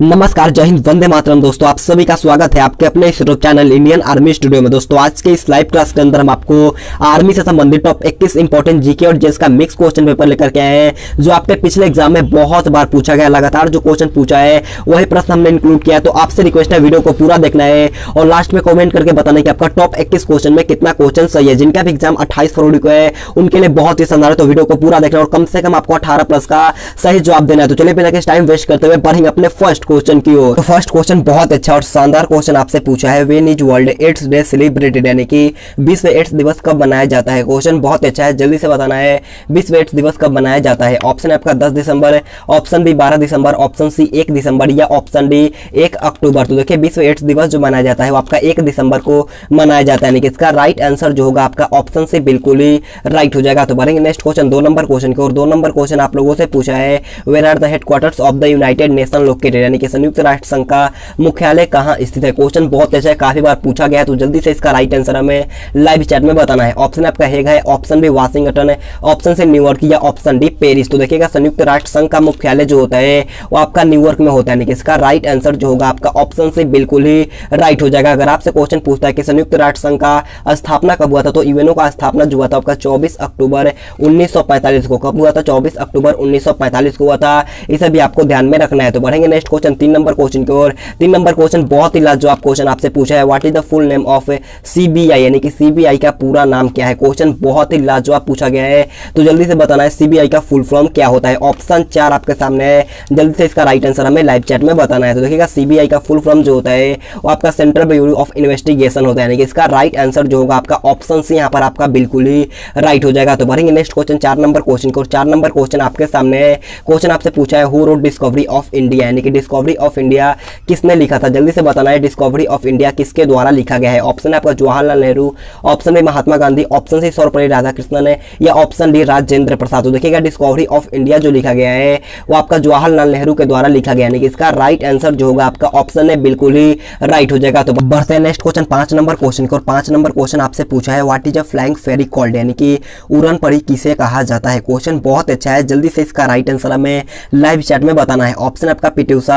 नमस्कार, जय हिंद, वंदे मातरम। दोस्तों, आप सभी का स्वागत है आपके अपने YouTube channel Indian army studio में। दोस्तों, आज के इस लाइव क्लास के अंदर हम आपको आर्मी से संबंधित टॉप 21 इंपॉर्टेंट जीके और जेस का मिक्स क्वेश्चन पेपर लेकर के आए हैं, जो आपके पिछले एग्ज़ाम में बहुत बार पूछा गया लगातार, जो क्वेश्चन पूछा है, वही प्रश्न हमने इंक्लूड किया तो आपसे रिक्वेस्ट है वीडियो को पूरा देखना है और लास्ट में कॉमेंट करके बताना कि आपका टॉप इक्कीस क्वेश्चन में कितना क्वेश्चन सही है। जिनका भी एग्ज़ाम अट्ठाईस फरवरी को है, उनके लिए बहुत ही शानदार है। तो वीडियो को पूरा देखना और कम से कम आपको अठारह प्लस का सही जवाब देना है। तो चलिए, बिना किस टाइम वेस्ट करते हुए बढ़ेंगे अपने फ़र्स्ट क्वेश्चन की ओर। तो फ़र्स्ट क्वेश्चन बहुत अच्छा और शानदार क्वेश्चन आपसे पूछा है। When is world AIDS day celebrated यानी कि विश्व एड्स दिवस कब मनाया जाता है? क्वेश्चन बहुत अच्छा है, जल्दी से बताना है। विश्व एड्स दिवस कब मनाया जाता है? ऑप्शन आपका दस दिसंबर ऑप्शन बी बारह दिसंबर ऑप्शन सी एक दिसंबर या ऑप्शन डी एक अक्टूबर। तो देखिए, विश्व एड्स दिवस जो मनाया जाता है वो आपका एक दिसंबर को मनाया जाता है। यानी कि इसका राइट आंसर जो होगा आपका ऑप्शन से बिल्कुल ही राइट हो जाएगा। तो बढ़ेंगे नेक्स्ट क्वेश्चन दो नंबर क्वेश्चन के और दो नंबर क्वेश्चन आप लोगों से पूछा है where are the headquarters of the United Nation located यानी कि संयुक्त राष्ट्र संघ का मुख्यालय कहाँ स्थित है? क्वेश्चन बहुत अच्छा है, काफ़ी बार पूछा गया है तो जल्दी से इसका राइट आंसर हमें लाइव चैट में बताना है। ऑप्शन आपका हेग है ऑप्शन बी वाशिंगटन है ऑप्शन से न्यूयॉर्क या ऑप्शन डी पेरिस तो देखिएगा, संयुक्त राष्ट्र संघ का मुख्यालय जो होता है, वो आपका न्यूयॉर्क में होता है, यानी इसका राइट आंसर जो होगा, आपका ऑप्शन से बिल्कुल ही राइट हो जाएगा। अगर आपसे क्वेश्चन पूछता है कि संयुक्त राष्ट्र संघ का स्थापना कब हुआ था तो यूएनओ का स्थापना जो हुआ था आपका चौबीस अक्टूबर उन्नीस को। कब हुआ था? चौबीस अक्टूबर उन्नीस सौ पैंतालीस को हुआ था। इसे भी आपको ध्यान में रखना है। तो बढ़ेंगे नेक्स्ट क्वेश्चन तीन नंबर क्वेश्चन की ओर तीन नंबर क्वेश्चन बहुत ही लाजवाब क्वेश्चन आपसे पूछा है। What is the full name of CBI यानी कि सीबीआई का पूरा नाम क्या है? क्वेश्चन बहुत ही लाजवाब पूछा गया है। तो जल्दी से बताना है सीबीआई का फुल फॉर्म क्या होता है। ऑप्शन चार आपके सामने है। जल्दी से इसका राइट आंसर हमें लाइव चैट में बताना है। तो देखिएगा सीबीआई का फुल फॉर्म जो होता है, वो आपका सेंट्रल ब्यूरो ऑफ़ इन्वेस्टिगेशन होता है। यानी कि इसका राइट आंसर जो होगा, आपका ऑप्शन से यहाँ पर आपका बिल्कुल ही राइट हो जाएगा। तो बढ़ेंगे नेक्स्ट क्वेश्चन चार नंबर क्वेश्चन को चार नंबर क्वेश्चन आपके सामने है। क्वेश्चन आपसे पूछा है who wrote discovery of India यानी कि डिस्कवरी ऑफ़ इंडिया किसने लिखा था? जल्दी से बताना है डिस्कवरी ऑफ़ इंडिया किसके द्वारा लिखा गया है? ऑप्शन है आपका Jawaharlal Nehru option A Mahatma Gandhi option C Sarvepalli Radhakrishnan है, या ऑप्शन डी राजेंद्र प्रसाद। तो देखिएगा डिस्कवरी ऑफ़ इंडिया जो लिखा गया है, वो आपका जवाहरलाल नेहरू के द्वारा लिखा गया, यानी कि इसका राइट आंसर जो होगा, आपका ऑप्शन है बिल्कुल ही राइट हो जाएगा। तो बढ़ते हैं नेक्स्ट क्वेश्चन पाँच नंबर क्वेश्चन को। पाँच नंबर क्वेश्चन आपसे पूछा है what is a flying fairy called यानी कि उड़न पड़ी किसे कहा जाता है? क्वेश्चन बहुत अच्छा है, जल्दी से इसका राइट आंसर हमें लाइव चैट में बताना है। ऑप्शन आपका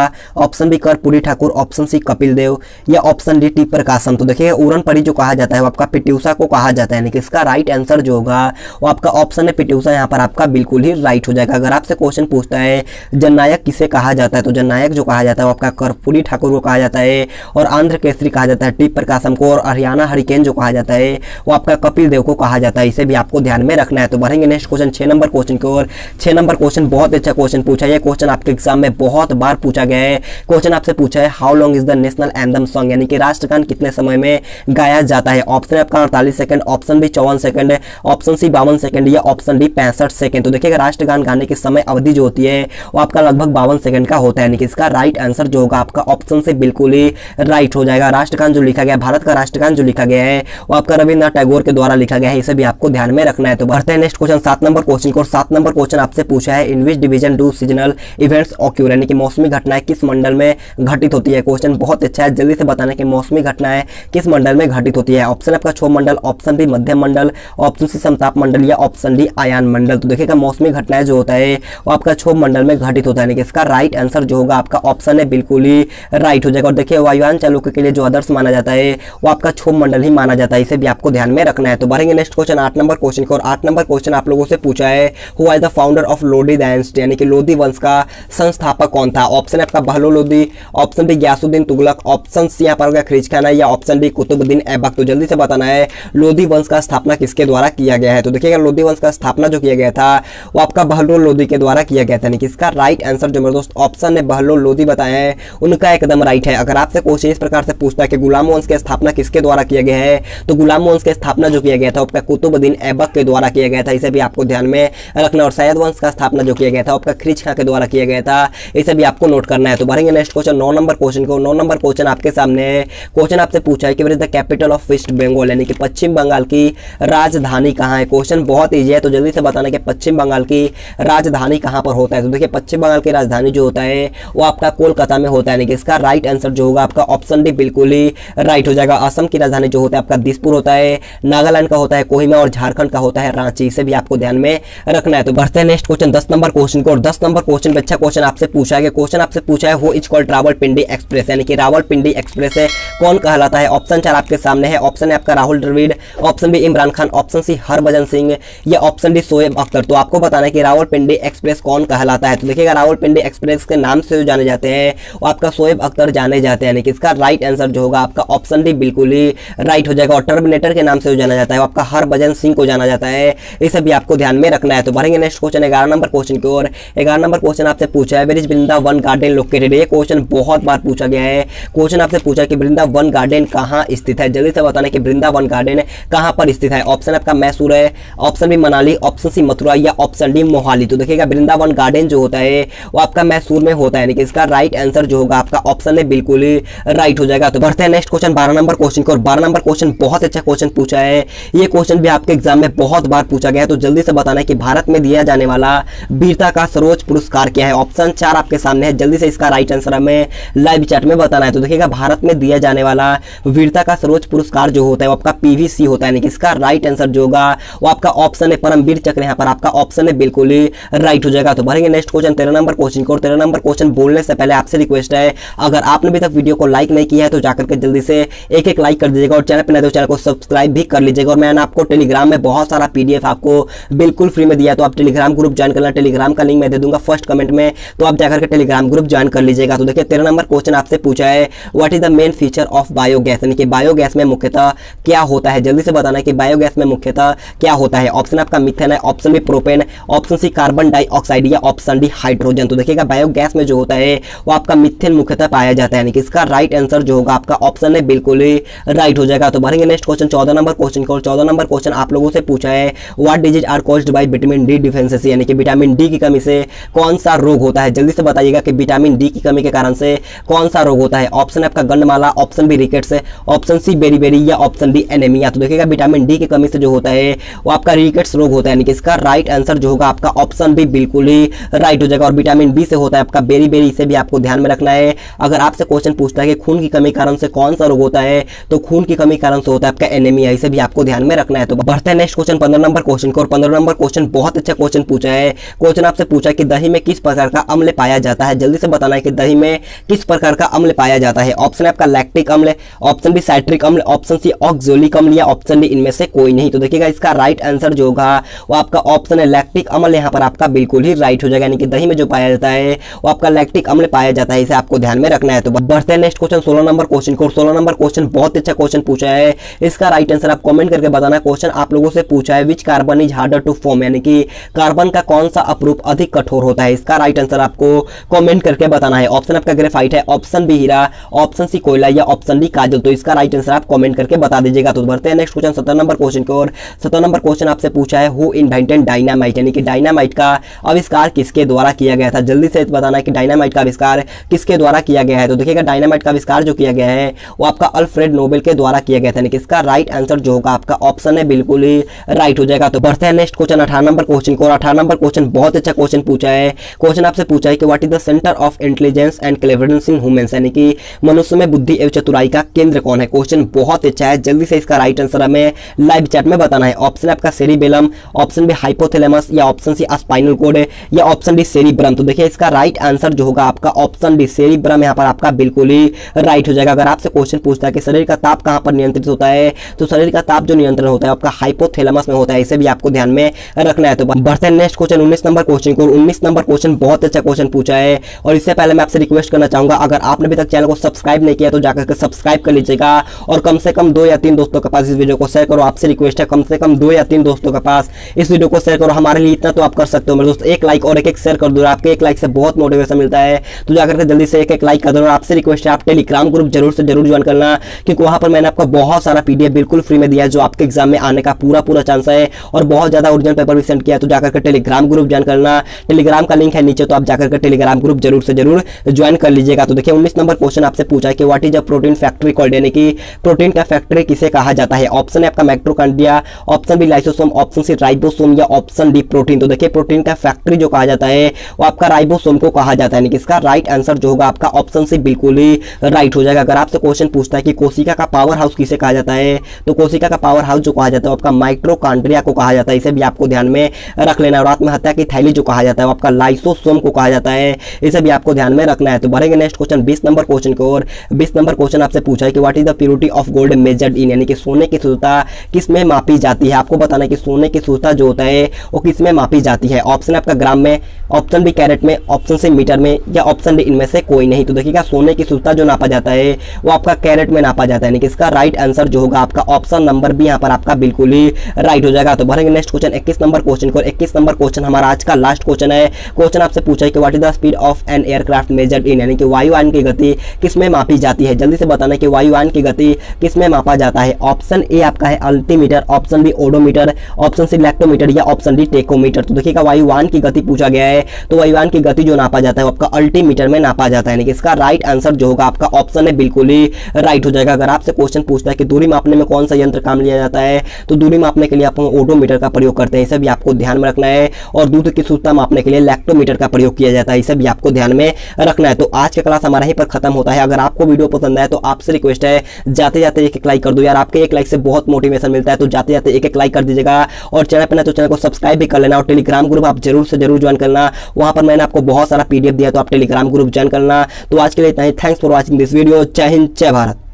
पिट्यूसा option B Karpoori Thakur, option C Kapil Dev, या ऑप्शन डी टी प्रकाशम तो देखिए, उड़न पड़ी जो कहा जाता है, वो आपका पिट्यूसा को कहा जाता है, यानी कि इसका राइट आंसर जो होगा, वो आपका ऑप्शन है पिट्यूसा, यहाँ पर आपका बिल्कुल ही राइट हो जाएगा। अगर आपसे क्वेश्चन पूछता है, जननायक किसे कहा जाता है तो जननायक जो कहा जाता है, वो आपका कर्पूरी ठाकुर को कहा जाता है, और आंध्र केसरी कहा जाता है, टी प्रकाशम को, और हरियाणा हरिकेन जो कहा जाता है, वो आपका कपिल देव को कहा जाता है। इसे भी आपको ध्यान में रखना है। तो बढ़ेंगे नेक्स्ट क्वेश्चन छह नंबर क्वेश्चन की ओर। छह नंबर क्वेश्चन बहुत अच्छा क्वेश्चन पूछा है। क्वेश्चन आपके एग्ज़ाम में बहुत बार पूछा गया है। क्वेश्चन आपसे पूछा है how long is the national anthem song यानी कि राष्ट्रगान कितने समय में गाया जाता है? ऑप्शन आपका अड़तालीस सेकंड ऑप्शन बी चौवन सेकंड ऑप्शन सी बावन सेकंड या ऑप्शन डी पैंसठ सेकंड तो देखिएगा, राष्ट्रगान गाने की समय अवधि जो होती है, वो आपका लगभग बावन सेकंड का होता है। यानी कि इसका राइट आंसर जो होगा, आपका ऑप्शन से बिल्कुल ही राइट हो जाएगा। राष्ट्रगान जो लिखा गया, भारत का राष्ट्रगान जो लिखा गया है, वो आपका रविन्द्रनाथ टैगोर के द्वारा लिखा गया है। इसे भी आपको ध्यान में रखना है। तो बढ़ते हैं नेक्स्ट क्वेश्चन सात नंबर क्वेश्चन को। सात नंबर क्वेश्चन आपसे पूछा है in which division do seasonal events occur यानी कि मौसमी घटनाएँ किस मंडल में घटित होती है? क्वेश्चन बहुत अच्छा है। जल्दी से बताना कि मौसमी घटनाएँ किस मंडल में घटित होती है? ऑप्शन आपका छो मंडल ऑप्शन बी मध्यम मंडल ऑप्शन सी समताप मंडल या ऑप्शन डी आयान मंडल। तो देखिएगा, मौसमी घटनाएँ जो होता है, वो आपका छो मंडल में घटित होता है। यानी कि इसका राइट आंसर जो होगा, आपका ऑप्शन है, बिल्कुल ही राइट हो जाएगा। और देखिए, वायुयान चालुक्य के लिए जो आदर्श माना जाता है, वो आपका छो मंडल ही माना जाता है। इसे भी आपको ध्यान में रखना है। तो बढ़ेंगे नेक्स्ट क्वेश्चन आठ नंबर क्वेश्चन और आठ नंबर क्वेश्चन आप लोगों से पूछा है who are the founder of Lodi dynasty यानी कि लोधी वंश का संस्थापक कौन था? ऑप्शन आपका Bahlol Lodhi option B Ghiyasuddin Tughlaq option C यहाँ पर होगा खरीज खाना या ऑप्शन डी कुतुबुद्दीन ऐबक। तो जल्दी से बताना है, लोधी वंश का स्थापना किसके द्वारा किया गया है? तो देखिएगा, लोधी वंश का स्थापना जो किया गया था, वो आपका बहलोल लोधी के द्वारा किया गया था, यानी कि इसका राइट आंसर जो मेरे दोस्त ऑप्शन ने बहलोल लोधी बताया है, उनका एकदम राइट है। अगर आपसे क्वेश्चन इस प्रकार से पूछता है कि गुलाम वंश की स्थापना किसके द्वारा किया गया है तो गुलाम वंश की स्थापना जो किया गया था आपका कुतुबुद्दीन ऐबक के द्वारा किया गया था। इसे भी आपको ध्यान में रखना और सैयद वंश का स्थापना जो किया गया था आपका खरीज खां के द्वारा किया गया था। इसे भी आपको नोट करना है तो बढ़ेंगे नेक्स्ट क्वेश्चन नौ नंबर क्वेश्चन को, नौ नंबर क्वेश्चन आपके सामने है। क्वेश्चन आपसे पूछा है कि the capital of West Bengal यानी कि पश्चिम बंगाल की राजधानी कहाँ है? क्वेश्चन बहुत ईजी है तो जल्दी से बताना कि पश्चिम बंगाल की राजधानी कहाँ पर होता है। तो देखिए, पश्चिम बंगाल की राजधानी जो होता है, वो आपका कोलकाता में होता है, यानी कि इसका राइट आंसर जो होगा, आपका ऑप्शन डी बिल्कुल ही राइट हो जाएगा। असम की राजधानी जो होता है, आपका दिसपुर होता है, नागालैंड का होता है, कोहिमा और झारखंड का होता है, रांची, इसे भी आपको ध्यान में रखना है। तो बढ़ते हैं नेक्स्ट क्वेश्चन दस नंबर क्वेश्चन को, और दस नंबर क्वेश्चन अच्छा क्वेश्चन आपसे पूछा गया क्वेश्चन आपसे पूछा है, who is called Rawalpindi express, यानी कि रावल पिंडी एक्सप्रेस है। कौन कहलाता है? ऑप्शन चार आपके सामने है। ऑप्शन है आपका Rahul Dravid, option B Imran Khan, option C Harbhajan Singh, या ऑप्शन डी सोएब अख्तर। तो आपको बताना है कि रावल पिंडी एक्सप्रेस कौन कहलाता है? तो देखिएगा रावल पिंडी एक्सप्रेस के नाम से जो जाने जाते हैं, वो आपका सोएब अख्तर जाने जाते हैं, यानी कि इसका राइट आंसर जो होगा, आपका ऑप्शन डी बिल्कुल ही राइट हो जाएगा, और टर्मिनेटर के नाम से जो जाना जाता है आपका हरभजन सिंह को जाना जाता है। इसे भी आपको ध्यान में रखना है। तो बढ़ेंगे नेक्स्ट क्वेश्चन ग्यारह नंबर क्वेश्चन की ओर। ग्यारह नंबर क्वेश्चन आपसे पूछा है where is Vrindavan garden located ये क्वेश्चन बहुत बार पूछा गया है। क्वेश्चन आपसे पूछा कि वृंदावन गार्डन कहाँ स्थित है? जल्दी से बताना कि वृंदावन गार्डन कहाँ पर स्थित है। ऑप्शन आपका मैसूर है। Option B Manali option C Mathura या ऑप्शन डी मोहाली। तो देखिएगा वृंदावन गार्डन जो होता है, वो आपका मैसूर में होता है। यानी कि इसका राइट आंसर जो होगा, आपका ऑप्शन है बिल्कुल ही राइट हो जाएगा। तो बढ़ते हैं नेक्स्ट क्वेश्चन बारह नंबर क्वेश्चन और बारह नंबर क्वेश्चन बहुत अच्छा क्वेश्चन पूछा है। ये क्वेश्चन भी आपके एग्ज़ाम में बहुत बार पूछा गया है। तो जल्दी से बताना कि भारत में दिया जाने वाला वीरता का सर्वोच्च पुरस्कार क्या है? ऑप्शन चार आपके सामने है। जल्दी से इसका राइट आंसर हमें लाइव चैट में बताना है। तो देखिएगा, भारत में दिया जाने वाला वीरता का सर्वोच्च पुरस्कार जो होता है, वो आपका पीवीसी होता है। यानी कि इसका राइट आंसर जो होगा, वो आपका ऑप्शन है परमवीर चक्र। यहाँ पर आपका ऑप्शन है, बिल्कुल ही राइट हो जाएगा। तो भरेंगे नेक्स्ट क्वेश्चन तेरह नंबर क्वेश्चन को तेरह नंबर क्वेश्चन बोलने से पहले आपसे रिक्वेस्ट है, अगर आपने अभी तक वीडियो को लाइक नहीं किया है तो जाकर के जल्दी से एक एक लाइक कर दीजिएगा। और चैनल पर तो चैनल को सब्सक्राइब भी कर लीजिएगा। और मैंने आपको टेलीग्राम में बहुत सारा पीडीएफ आपको बिल्कुल फ्री में दिया तो आप टेलीग्राम ग्रुप ज्वाइन करना। टेलीग्राम का लिंक मैं दे दूँगा फ़र्स्ट कमेंट में। तो आप जाकर के टेलीग्राम ग्रुप ज्वाइन कर लीजिएगा। तो देखिए, तेरह नंबर क्वेश्चन आपसे पूछा है what is the main feature of biogas यानी कि बायोगैस में मुख्यतः क्या होता है? जल्दी से बताना कि बायोगैस में मुख्यतः क्या होता है। ऑप्शन आपका मिथेन है option B propane option C carbon dioxide या ऑप्शन डी हाइड्रोजन तो देखिएगा बायोगैस में जो होता है, वो आपका मिथेन मुख्यतः पाया जाता है। यानी कि इसका राइट आंसर जो होगा, आपका ऑप्शन है, बिल्कुल ही राइट हो जाएगा। तो बढ़ेंगे नेक्स्ट क्वेश्चन चौदह नंबर क्वेश्चन को। चौदह नंबर क्वेश्चन आप लोगों से पूछा है what disease are caused by vitamin D deficiencies यानी कि विटामिन डी की कमी से कौन सा रोग होता है? जल्दी से बताइएगा कि विटामिन डी की कमी के कारण से कौन सा रोग होता है? ऑप्शन आपका गंडमाला option B rickets option C beri beri या ऑप्शन डी एनेमिया तो देखिएगा विटामिन डी की कमी से जो होता है, वो आपका रिकेट्स रोग होता है। यानी कि इसका राइट आंसर जो होगा, आपका ऑप्शन भी बिल्कुल ही राइट हो जाएगा। और विटामिन बी से होता है आपका बेरी बेरी इसे भी आपको ध्यान में रखना है। अगर आपसे क्वेश्चन पूछता है कि खून की कमी कारण से कौन सा रोग होता है तो खून की कमी कारण से होता है आपका एनेमिया इसे भी आपको ध्यान में रखना है। तो बढ़ते हैं नेक्स्ट क्वेश्चन पंद्रह नंबर क्वेश्चन को। और पंद्रह नंबर क्वेश्चन बहुत अच्छा क्वेश्चन पूछा है। क्वेश्चन आपसे पूछा कि दही में किस प्रकार का अम्ल पाया जाता है? जल्दी से बताना है कि दही में किस प्रकार का अम्ल पाया जाता है। ऑप्शन आपका लैक्टिक अम्ल ऑप्शन बी साइट्रिक अम्ल ऑप्शन सी ऑक्जोलिक अम्ल या ऑप्शन डी इनमें से कोई नहीं। तो देखिएगा इसका राइट आंसर जो होगा, वो आपका ऑप्शन है लैक्टिक अम्ल। यहाँ पर आपका बिल्कुल ही राइट हो जाएगा, यानी कि दही में जो पाया जाता है, वो आपका लैक्टिक अम्ल पाया जाता है। इसे आपको ध्यान में रखना है। तो बढ़ते हैं नेक्स्ट क्वेश्चन सोलह नंबर क्वेश्चन को सोलह नंबर क्वेश्चन बहुत अच्छा क्वेश्चन पूछा है। इसका राइट आंसर आप कमेंट करके बताना। क्वेश्चन आप लोगों से पूछा है which carbon is harder to form यानी कि कार्बन का कौन सा अप्रूप अधिक कठोर होता है? इसका राइट आंसर आपको कमेंट करके बताना है। ऑप्शन आपका ग्रेफाइट है ऑप्शन बी हीरा ऑप्शन सी कोयला या ऑप्शन डी काजल। तो इसका राइट आंसर आप कमेंट करके बता दीजिएगा। तो बढ़ते हैं नेक्स्ट क्वेश्चन सत्तर नंबर क्वेश्चन की ओर। सत्तर नंबर क्वेश्चन आपसे पूछा है हु इन्वेंटेड डायनामाइट यानी कि डायनामाइट का आविष्कार किसके द्वारा किया गया था? जल्दी से बताना है कि डायनामाइट का आविष्कार किसके द्वारा किया गया है। तो देखिएगा डायनामाइट का आविष्कार जो किया गया है, वो आपका अल्फ्रेड नोबेल के द्वारा किया गया था। यानी कि इसका राइट आंसर जो होगा, आपका ऑप्शन है, बिल्कुल ही राइट हो जाएगा। तो बढ़ते हैं नेक्स्ट क्वेश्चन अठारह नंबर क्वेश्चन को और अठारह नंबर क्वेश्चन बहुत अच्छा क्वेश्चन पूछा है। क्वेश्चन आपसे पूछा है कि what is the centre of intelligence and cleverness in humans यानी कि मनुष्य में बुद्धि एवं चतुराई का केंद्र कौन है? क्वेश्चन बहुत अच्छा है। जल्दी से इसका राइट आंसर हमें लाइव चैट में बताना है। ऑप्शन आपका सेरिबेलम ऑप्शन बी हाइपोथैलेमस या ऑप्शन सी स्पाइनल कोड या ऑप्शन डी सेरिब्रम तो देखिए, इसका राइट आंसर जो होगा आपका ऑप्शन डी सेरिब्रम यहाँ पर आपका बिल्कुल ही राइट हो जाएगा। अगर आपसे क्वेश्चन पूछता है कि शरीर का ताप कहाँ पर नियंत्रित होता है तो शरीर का ताप जो नियंत्रण होता है, आपका हाइपोथैलेमस में होता है। इसे भी आपको ध्यान में रखना है। तो बढ़ते हैं नेक्स्ट क्वेश्चन उन्नीस नंबर क्वेश्चन को उन्नीस नंबर क्वेश्चन बहुत अच्छा क्वेश्चन पूछा है, और इससे पहले मैं आपसे रिक्वेस्ट करना चाहूँगा, अगर आपने अभी तक चैनल को सब्सक्राइब नहीं किया तो जाकर के सब्सक्राइब कर लीजिएगा और कम से कम दो या तीन दोस्तों के पास इस वीडियो को शेयर करो। आपसे रिक्वेस्ट है, कम से कम दो या तीन दोस्तों के पास इस वीडियो को शेयर करो। हमारे लिए इतना तो आप कर सकते हो। मेरे दोस्त, एक लाइक और एक एक शेयर कर दो। आपके एक लाइक से बहुत मोटिवेशन मिलता है। तो जाकर के जल्दी से एक एक लाइक कर दो। और आपसे रिक्वेस्ट है, आप टेलीग्राम ग्रुप ज़रूर से ज़रूर ज्वाइन करना, क्योंकि वहाँ पर मैंने आपको बहुत सारा पीडीएफ बिल्कुल फ्री में दिया है, जो आपके एग्ज़ाम में आने का पूरा पूरा चांस है और बहुत ज़्यादा ओरिजिनल पेपर भी सेंड किया तो जाकर के टेलीग्राम ग्रुप ज्वाइन करना। टेलीग्राम का लिंक है नीचे तो आप जाकर के टेलीग्राम ग्रुप ज़रूर से ज़रूर ज्वाइन कर लीजिएगा। तो देखिए, उन्नीस नंबर क्वेश्चन आपसे पूछा कि what is a protein factory called यानी कि प्रोटीन का फैक्ट्री किसे कहा जाता है? ऑप्शन है आपका मैक्ट्रोकांडिया option B lysosome option C ribosome या ऑप्शन डी प्रोटीन तो देखिए प्रोटीन का फैक्ट्री जो कहा जाता है, वो आपका राइबोसोम को कहा जाता है इसका राइट आंसर जो होगा आपका ऑप्शन सी बिल्कुल ही राइट हो जाएगा। अगर आपसे क्वेश्चन पूछता है कि कोशिका का पावर हाउस किसे कहा जाता है तो कोशिका का पावर हाउस जो कहा जाता है आपका माइट्रोकांड्रिया को कहा जाता है। इसे भी आपको ध्यान में रख लेना और आत्महत्या की थैली जो कहा जाता है आपका लाइसोसोम को कहा जाता है। इसे भी आपको ध्यान में रखना है। तो बढ़ेंगे नेक्स्ट क्वेश्चन बीस नंबर क्वेश्चन की ओर। बीस नंबर क्वेश्चन आपसे पूछा है कि what is the purity of gold measured in यानी कि सोने की शुद्धता किसमें मापी जाती है? आपको बताना है कि सोने की शुद्धता जो होता है, वो किसमें मापी जाती है? ऑप्शन आपका ग्राम में ऑप्शन बी कैरेट में ऑप्शन सी मीटर में, या ऑप्शन डी इनमें से कोई नहीं। तो देखिएगा, सोने की शुद्धता जो नापा जाता है, वो आपका कैरेट में नापा जाता है। यानी कि इसका राइट आंसर जो होगा, आपका ऑप्शन नंबर भी यहाँ पर आपका बिल्कुल ही राइट हो जाएगा। तो भरेंगे नेक्स्ट क्वेश्चन इक्कीस नंबर क्वेश्चन को इक्कीस नंबर क्वेश्चन हमारा आज का लास्ट क्वेश्चन है। क्वेश्चन आपसे पूछा है कि what is the speed of an aircraft measured in यानी कि वायुयान की गति किसमें मापी जाती है? जल्दी से बताना कि वायुयान की गति किसमें मापा जाता है? ऑप्शन ए आपका है altimeter, option B odometer, option C lactometer या ऑप्शन डी टेकोमीटर। तो देखिएगा वायुयान की गति पूछा गया है तो वायुयान की गति जो नापा जाता है आपका अल्टीमीटर में नापा जाता है, यानी कि इसका राइट आंसर जो होगा आपका ऑप्शन है बिल्कुल ही राइट हो जाएगा। अगर आपसे क्वेश्चन पूछता है कि दूरी मापने में कौन सा यंत्र काम लिया जाता है तो दूरी मापने के लिए आप ओडोमीटर का प्रयोग करते हैं, इसे भी आपको ध्यान में रखना है, और दूध की शुद्धता मापने के लिए लैक्टोमीटर का प्रयोग किया जाता है, इसे भी आपको ध्यान में रखना है। तो आज का क्लास हमारा ही पर खत्म होता है। अगर आपको वीडियो पसंद आए तो आपसे रिक्वेस्ट है, जाते जाते एक एक लाइक कर दो। यार आपके एक लाइक से बहुत मोटिवेशन मिलता है तो जाते जाते एक एक लाइक कर दीजिएगा। और चैनल पर ना तो चैनल को सब्सक्राइब भी कर लेना और टेलीग्राम ग्रुप आप ज़रूर से ज़रूर ज्वाइन करना। वहाँ पर मैंने आपको बहुत सारा पीडीएफ दिया तो आप टेलीग्राम ग्रुप ज्वाइन करना। तो आज के लिए इतना ही। Thanks for watching this video जय हिंद, जय भारत।